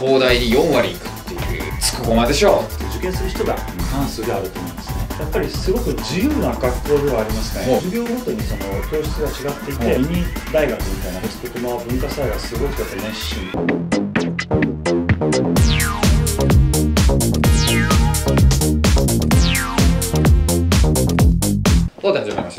東大に4割いくっていうつくごまでしょ。受験する人が関数であると思いますね。やっぱりすごく自由な学校ではありますねほう授業ごとにその教室が違っていてミニ大学みたいなつくとま文化祭がすごくやっぱり熱心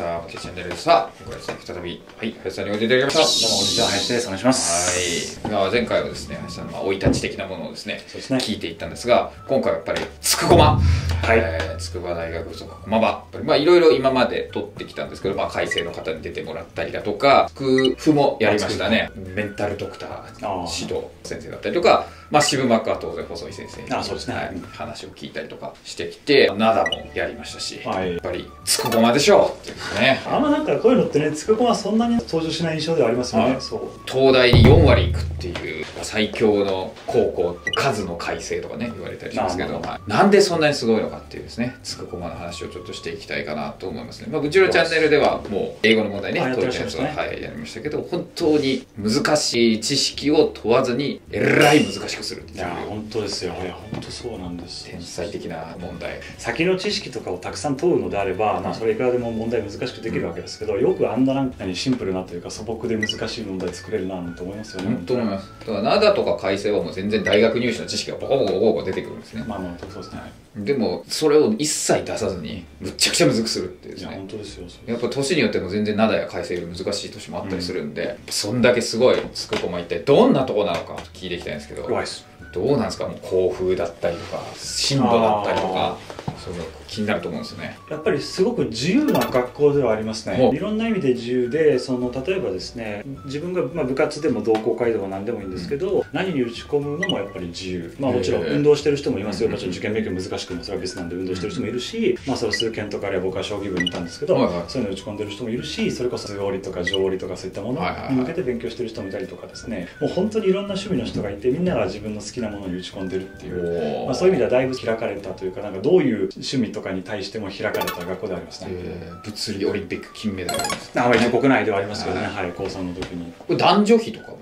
した。ポケチャンネルさあ今回ですね。再び。はい。林さんにおいていただきました。どうもこんにちは林です。お願いします。はい、まあ、前回はですね林さんの生い立ち的なものをですねそうですね。聞いていったんですが今回はやっぱりつくごま。はい。えー筑波大学附属駒場。やっぱりまあいろいろ今まで取ってきたんですけど、まあ、改正の方に出てもらったりだとか筑布もやりましたね。メンタルドクター。指導先生だったりとか、まあ、渋幕は当然細井先生にあそうですね。はいうん。話を聞いたりとかしてきて灘もやりましたし、はい。やっぱりつくごまでしょうっていうね。あんまなんかこういうのってねつくこはそんなに登場しない印象ではありますよね、はい。そう。東大に4割いくっていう最強の高校数の改正とかね言われたりしますけど、まあなんでそんなにすごいのかっていうですねつくこまの話をちょっとしていきたいかなと思います。ね、まあ、うちのチャンネルではもう英語の問題ねあやって解いたやつは、はい、やりましたけど本当に難しい知識を問わずにえらい難しくするっていういや本当ですよ。いや本当そうなんです。天才的な問題。先の知識とかをたくさん問うのであれば、まあ、それいくらでも問題難しくできるわけですけど、よくあんななんかにシンプルなというか素朴で難しい問題作れるなと思いますよね。本当思います。だから灘とか改正はもう全然大学入試の知識がボコボコボコボコ出てくるんですね。まあまあそうですね、でもそれを一切出さずにむっちゃくちゃむずくするっていうでいや本当ですよやっぱ年によっても全然灘や改正より難しい年もあったりするんで、そんだけすごいつくこま一体どんなとこなのか聞いていきたいんですけど。弱いですどうなんですか？もう校風だったりとか進路だったりとか。そういうの気になると思うんですよね。やっぱりすごく自由な学校ではありますね。いろんな意味で自由でその例えばですね自分がまあ部活でも同好会でも何でもいいんですけど、何に打ち込むのもやっぱり自由。まあもちろん運動してる人もいますよ。うんもちろん。受験勉強難しくもそれは別なんで運動してる人もいるし、まあそれ数件とかあるいは僕は将棋部にいたんですけど、はいはい。そういうの打ち込んでる人もいるしそれこそ通りとか上りとかそういったものに向けて勉強してる人もいたりとかですね。もう本当にいろんな趣味の人がいてみんなが自分の好きなものに打ち込んでるっていう。おまあ、そういう意味ではだいぶ開かれたというかなんかどういう趣味とかに対しても開かれた学校でありますね。えー物理オリンピック金メダルあまり国内ではありますけどね、ははい、高3の時に。男女比とかも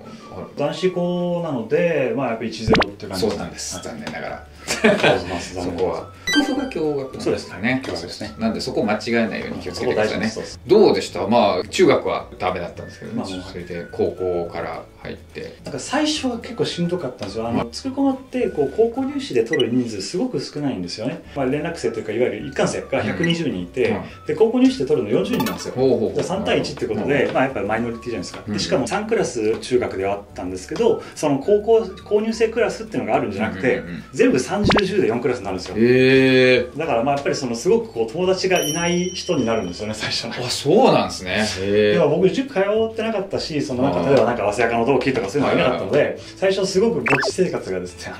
男子校なので、まあ、やっぱり1-0っていう感じそうなんです。はい残念ながら そこはが共学ですね。共学ですね。なんでそこを間違えないように気をつけてくださいね。どうでした？まあ中学はダメだったんですけど、ね。それで高校から入って。なんか最初は結構しんどかったんですよ。あの、つくこまって、こう、高校入試で取る人数すごく少ないんですよね。まあ、連絡生というか、いわゆる一貫生が120人いて、うん。で、高校入試で取るの40人なんですよ。ほうほうほう。で3対1ってことで、まあ、やっぱりマイノリティじゃないですか、うん。でしかも3クラス中学ではあったんですけどその高校購入生クラスっていうのがあるんじゃなくて、全部3010で4クラスになるんですよ。へえだからまあやっぱりそのすごくこう友達がいない人になるんですよね最初あそうなんですね。でも僕塾通ってなかったしそのなんか例えばなんか早稲田の同期とかそういうのがいなかったので最初すごくぼっち生活がですね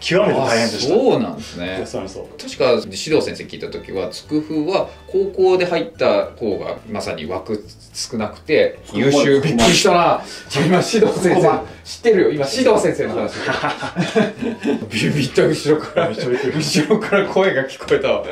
極めて大変でした。そうなんですね。そうそう。確か指導先生聞いた時はつくふは高校で入った子がまさに枠少なくて優秀。びっくりしたな今指導先生知ってるよ今指導先生の話。ビビった後ろから後ろから声が聞こえたわ。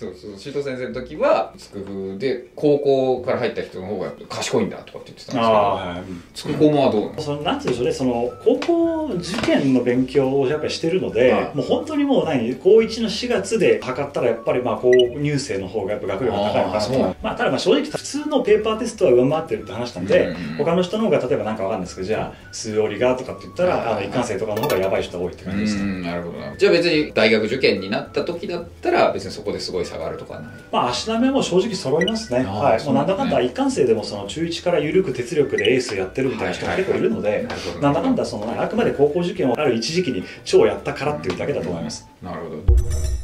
そうそう指導先生の時はつくふで高校から入った人の方が賢いんだとかって言ってたんですけどつくこもはどうなのそのなんていうんでしょうねその高校受験の勉強をやっぱりしてるので、はい。もう本当にもう何高1の4月で測ったらやっぱりまあ高入生の方がやっぱ学力が高いのかなあーそうとまあただまあ正直普通のペーパーテストは上回ってるって話なんで、うんうんうん。他の人の方が例えばなんかわかんないですけどじゃあ数折りがとかって言ったら、はい。あの一貫生とかの方がやばい人が多いって感じですね、うんなるほどなじゃあ別に大学受験になった時だったら別にそこですごい差があるとかはない。まあ足並みも正直揃いますね。はい。もうんなんだかんだ一貫生でもその中1から緩く鉄力でエースやってるみたいな人も結構いるので、なんだかんだそのあくまで高校受験をある一時期に超やったからっていうだけだと思います。なるほど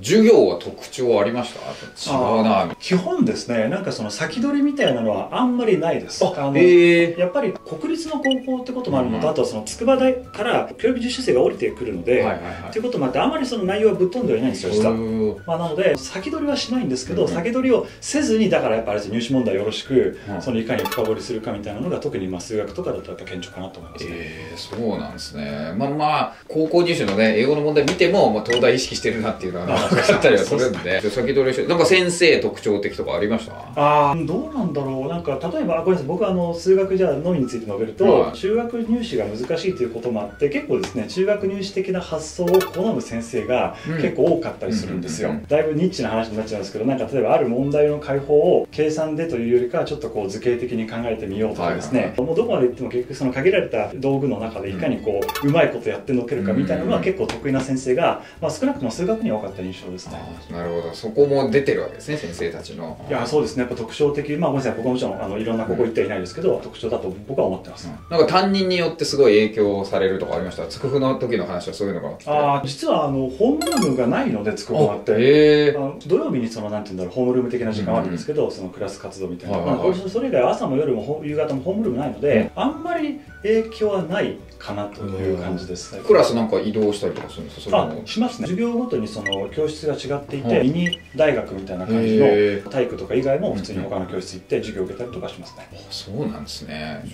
授業は特徴ありました？違うな基本ですね、なんかその先取りみたいなのはあんまりないです。あのへえ。やっぱり国立の高校ってこともあるのと、うんあとはその筑波大から教育実習生が降りてくるので、はいはいはい。ということもあってあまりその内容はぶっ飛んではいないんですよ実は。うんまあ、なので先取りはしないんですけど、うん先取りをせずにだからやっぱあれです入試問題よろしく、うんそのいかに深掘りするかみたいなのが特にまあ数学とかだとやっぱ顕著かなと思いますね。えー、そうなんですね。まあまあ高校入試のね英語の問題見ても、まあ、東大意識してるなっていうのはまあったりはするんで。先取りしてなんか先生特徴的とかありました？あーどうなんだろう。なんか例えばあごめんなさい。僕はあの数学じゃのみについて述べると、はい。中学入試が難しいということもあって結構ですね中学入試的な発想を好む先生がうん。結構多かったりするんですよ、だいぶニッチな話になっちゃうんですけどなんか例えばある問題の解法を計算でというよりかはちょっとこう図形的に考えてみようとかですね、はいはいもうどこまでいっても結局その限られた道具の中でいかにこううまいことやってのけるかみたいなのは結構得意な先生が、まあ、少なくとも数学には多かった印象ですね。なるほど。そこも出てるわけですね先生たちの。いやそうですね。やっぱ特徴的。まあごめんなさい。僕はもちろんあのいろんなここ行ってはいないですけど、特徴だと僕は思ってます、なんか担任によってすごい影響されるとかありました？つくふの時の話はそういうのがあああ実はあのホームルームがないのでつくばって。へえ土曜日にそのなんていうんだろうホームルーム的な時間はあるんですけど、そのクラス活動みたいな、はいはいはい。まあ、それ以外朝も夜もほ夕方もホームルームないので、あんまり影響はないかなという感じです、クラスなんか移動したりとかするんですか？あもしますね。授業ごとにその教室が違っていて、はいミニ大学みたいな感じのへ体育とか以外も普通に他の教室行って授業を受けたりとかしますね、そうなんですね。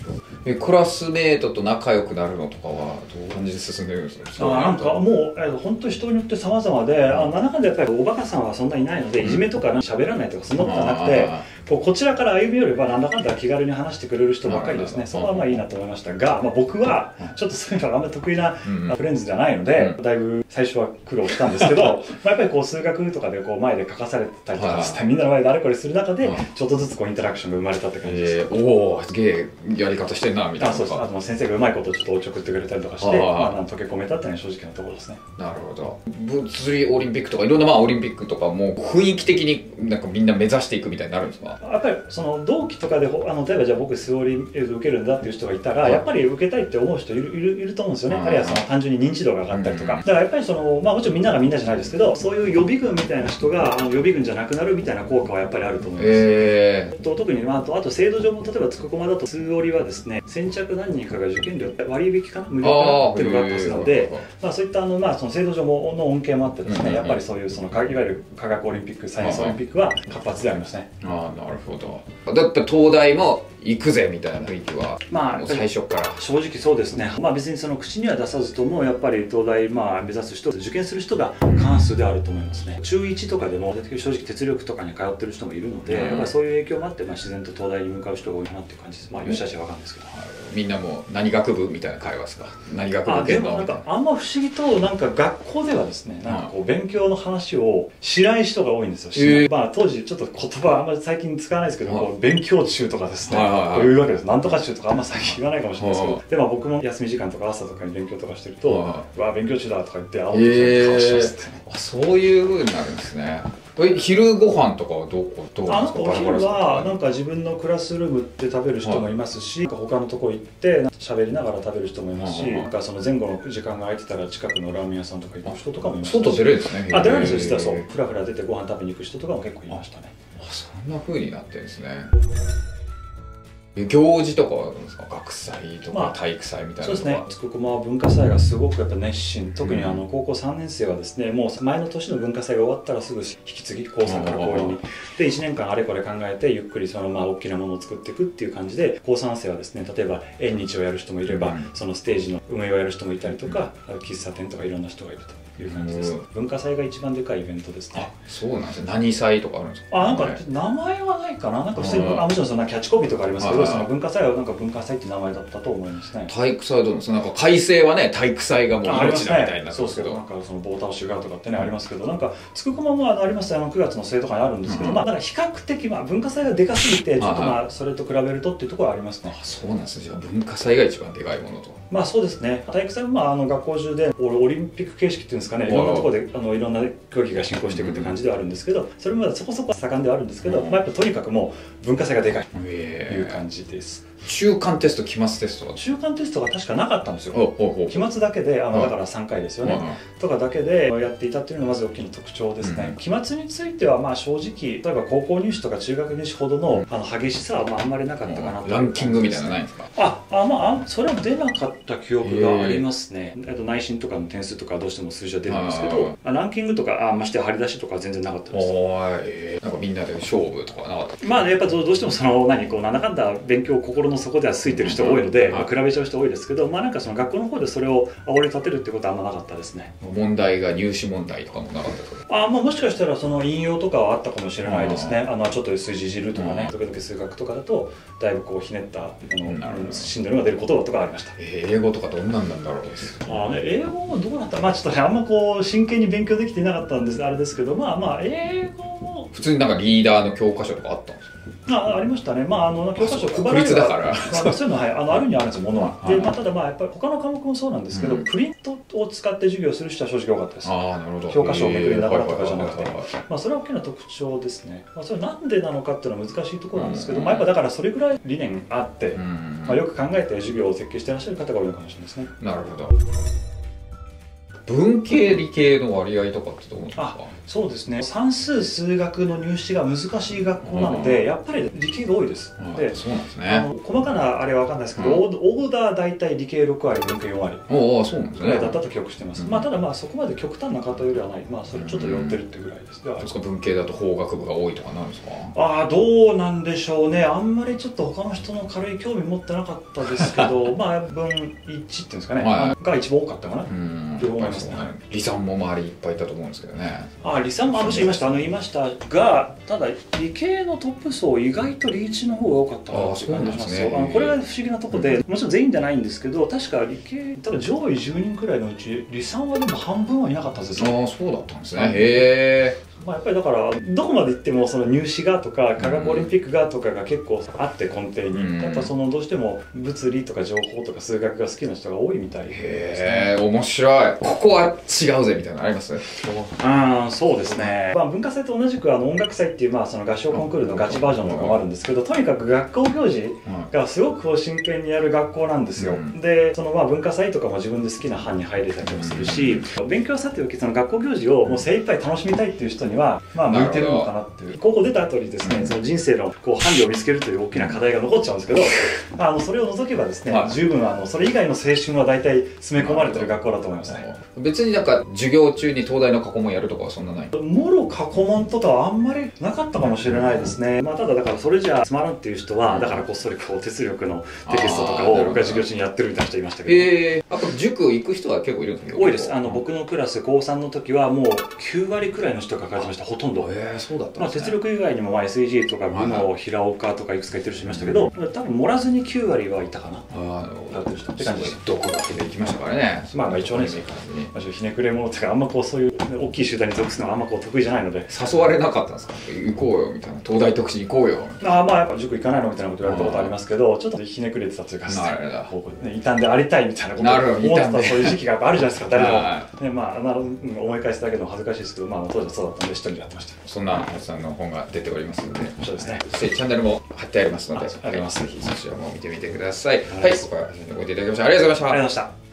えクラスメートと仲良くなるのとかはどういう感じで進んでるんですか？あなんかもう、えー本当人によって様々で、あなんだかんだやっぱりおバカさんはそんなにいないので、いじめとか喋らないとかそんなことはなくて、あこうこちらから歩み寄ればなんだかんだ気軽に話してくれる人ばっかりですね、うんそこはまあいいなと思いましたが、まあ、僕はちょっとそういうのがあんまり得意なフレンズじゃないので、うだいぶ最初は苦労したんですけど まあやっぱりこう数学とかでこう前で書かされたりとかですね、はい。みんなの前であれこれする中でうん。ちょっとずつこうインタラクションが生まれたって感じです。えー、おおすげえやり方してんなみたいあそうそう。あ先生がうまいことをちょっとおちょくってくれたりとかして、まあ、溶け込めたっていうのが正直なところですね。なるほど。物理オリンピックとかいろんなまあオリンピックとかも雰囲気的になんかみんな目指していくみたいになるんですか？やっぱりその同期とかでほあの例えばじゃあ僕素折り受けるんだっていう人がいたら、はい。やっぱり受けたいって思う人いるいるいると思うんですよね、はいあるいはその単純に認知度が上がったりとか、うん。だからやっぱりその、まあ、もちろんみんながみんなじゃないですけどそういう予備軍みたいな人があの予備軍じゃなくなるみたいな効果はやっぱりあると思います。えと特に、まあ、あとあと制度上も例えばつくこまだと数折りはですね先着何人かが受験料割引かな無ー、料かなあっていうのがあったので、まあ、そういったあの、まあ、その制度上もの恩恵もあってですね、やっぱりそういうそのかいわゆる科学オリンピックサイエンスオリンピックは活発でありますね。ああなるほど。だって東大も行くぜみたいな雰囲気はまあ最初から。正直そうですね、まあ、別にその口には出さずともやっぱり東大まあ目指す人受験する人が過半数であると思いますね。中1とかでも正直鉄力とかに通ってる人もいるので、うん。そういう影響もあって、まあ、自然と東大に向かう人が多いなっていう感じです。まあ吉田氏は分かるんですけど、みんなも何学部みたいな会話ですか？何学部あで受けんのもな。んかあんま不思議となんか学校ではですねなんかこう勉強の話をしない人が多いんですよ、へえまあ当時ちょっと言葉あんまり最近使わないですけど、勉強中とかですね、はいはい。ういうわけです。なんとか中とかあんま最近言わないかもしれないですけど、はでまあ僕も休み時間とか朝とかに勉強とかしてると、はうわ勉強中だとか言ってあおっへ顔して。えあそういう風になるんですね。え昼ご飯とかはどこどうですか？お昼はなんか自分のクラスルームって食べる人もいますし、なんか他のとこ行って喋りながら食べる人もいますし、はいはいはい。なんかその前後の時間が空いてたら近くのラーメン屋さんとか行く人とかもいますし。外出れるんですねあ出るんですよ実はそう。ふらふら出てご飯食べに行く人とかも結構いましたね。あそんな風になってるんですね。え行事とかはですか？学祭とまあか体育祭みたいそうですね。つくこまは文化祭がすごくやっぱ熱心。特にあの高校3年生はですねもう前の年の文化祭が終わったらすぐ引き継ぎ高3から高2にで1年間あれこれ考えてゆっくりそのまあ大きなものを作っていくっていう感じで高3生はですね例えば縁日をやる人もいれば、うん。そのステージの運営をやる人もいたりとか、喫茶店とかいろんな人がいるという感じです、うん文化祭が一番でかいイベントですね。あそうなんですね。何祭とかあるんですか？あなんかはい名前はないかな。なんか普通にうんあもちろんそんなキャッチコピーとかありますけど、その文化祭はなんか文化祭って名前だったと思いますね。体育祭はどうですか？なんか改正はね体育祭がもう命だみたいにな。ってそうですすけどなんかその棒倒しがとかってねありますけどなんかつくこまもありますあの9月の末とかにあるんですけど、うん。まあだから比較的まあ文化祭がでかすぎてちょっとはいまあそれと比べるとっていうところはありますね。あそうなんですね。じゃあ文化祭が一番でかいものと。まあそうですね。体育祭はまああの学校中でオオリンピック形式っていうんですかね。いろんなところであのいろんな競技が進行していくって感じではあるんですけどそれまでそこそこ盛んではあるんですけど、うん。まあ、やっぱとにかくもう文化祭がでかいとえいう感じです、中間テスト期末テストは？中間テストが確かなかったんですよ。期末だけであのはい。だから3回ですよね、うんとかだけでやっていたっていうのがまず大きな特徴ですね、うん。期末についてはまあ正直例えば高校入試とか中学入試ほどのあの激しさはまああんまりなかったかなというランキングみたいなのないいんですか？ああまああそれは出なかった記憶がありますね。あと内心とかの点数とかどうしても数字は出るんですけはいどあランキングとかあましてや張り出しとかは全然なかったです。なんかみんなで勝負とかなかった？まあねやっぱどうしてもその何こうなんだかんだ勉強を心のの底ではついてる人が多いので、うんまあ比べちゃう人多いですけどまあなんかその学校の方でそれを煽り立てるってことはあんまなかったですね。問題が入試問題とかもなかったですか？あまあもしかしたらその引用とかはあったかもしれないですね。あのちょっと数字いじるとかね時々数学とかだとだいぶこうひねったあのなるほど。シンドルが出る言葉とかありました。えー英語とかどんなんなんだろうあーね、英語もどうなった？まあちょっとねあんまこう真剣に勉強できていなかったんですあれですけどまあまあ英語も普通になんかリーダーの教科書とかあったんですか？あありましたね。まああの教科書配られ国立だからまあまあそういうのは、はい、あのあるにはあるんですよものは、はい。でまあ、ただまあやっぱり他の科目もそうなんですけど、うん。プリントを使って授業する人は正直多かったですああなるほど。教科書をめくりながらとかじゃなくてまあ、それは大きな特徴ですね、まあ、それなんでなのかっていうのは難しいところなんですけど、うん。まあ、やっぱだからそれぐらい理念あって、うん。まあ、よく考えて授業を設計してらっしゃる方が多いのかもしれないですね。なるほど文系理系の割合とかってどうなんですか？そうですね。算数数学の入試が難しい学校なので、やっぱり理系が多いです、はいでそうなんですあねの細かなあれは分かんないですけど、うん。オーダー大体理系6割文系4割おおそうなんですね。だったと記憶してます、うん。まあただまあそこまで極端な方よりはないまあそれちょっと寄ってるっていうぐらいです、ではですか？文系だと法学部が多いとかなんですか？ああどうなんでしょうね。あんまりちょっと他の人の軽い興味持ってなかったですけど まあ文一っていうんですかね、はい。が一番多かったかな、うん両いますねやっぱりそうね理さんも周りいっぱいいたと思うんですけどね。ああ理さんもあもちろんいました。あのいましたがただ理系のトップ層意外とリーチの方が多かったなっていう感じがします。よああそうなんですね。あのこれが不思議なとこでもちろん全員じゃないんですけど確か理系多分上位10人くらいのうち理さんはでも半分はいなかったんですよ。ああそうだったんですね。うんへえまあ、やっぱりだからどこまで行ってもその入試がとか科学オリンピックがとかが結構あって根底に、うん。やっぱそのどうしても物理とか情報とか数学が好きな人が多いみたいですね。へえ面白い。ここは違うぜみたいなのあります？うんそうですね、まあ、文化祭と同じくあの音楽祭っていう、まあ、その合唱コンクールのガチバージョンとかもあるんですけどとにかく学校行事がすごくこう真剣にやる学校なんですよ、うん。でそのまあ文化祭とかも自分で好きな班に入れたりもするし、勉強はさておきその学校行事をもう精一杯楽しみたいっていう人にはまあ向いてるのかなっていう。高校出た後にですねその人生のこう伴侶を見つけるという大きな課題が残っちゃうんですけどあのそれを除けばですね、はい。十分あのそれ以外の青春は大体詰め込まれてる学校だと思いますね。別になんか授業中に東大の過去問やるとかはそんなない？もろ過去問とかはあんまりなかったかもしれないですね、まあ、ただだからそれじゃつまらんっていう人はだからこっそりこう鉄力のテキストとかを僕が授業中にやってるみたいな人いましたけど、ええあと塾行く人は結構いるんですか？多いです。あの僕のクラス高3の時はもう9割くらいの人がましたほとんどええそうだったまあ、鉄力以外にもまあ SEG とか部の平岡とかいくつか言ってる人いましたけど、多分盛らずに9割はいたかな。ああってる人ってど感じです独学で行きましたからね。まあまあ一応ねまあひねくれ者とかあんまこうそういう大きい集団に属すのはあんまこう得意じゃないので。誘われなかったんですか？行こうよみたいな。東大特進行こうよああまあやっぱ塾行かないのみたいなこと言われたことありますけどちょっとひねくれてたというかなるほど。こうね異端でありたいみたいなことなるほど。思ってたそういう時期がやっぱあるじゃないですか。誰も。はねまあ思い返すだけでも恥ずかしいですけどまあ当時はそうだったんで一人でやってました。そんな松さんの本が出ておりますのでそうですね。そしてチャンネルも貼ってありますのでああります。ぜひそちらも見てみてください。ははい。い、ここはおいていただきましてありがとうございました。ありがとうございました